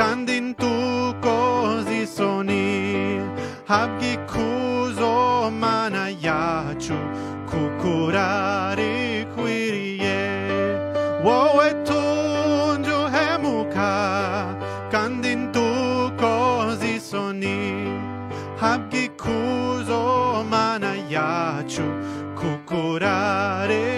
Kan din tu così soni Habgi kuzo mana yachu Kukurari quirie. Wo e hemuka Kan din tu così soni Habgi kuzo mana yachu Kukurari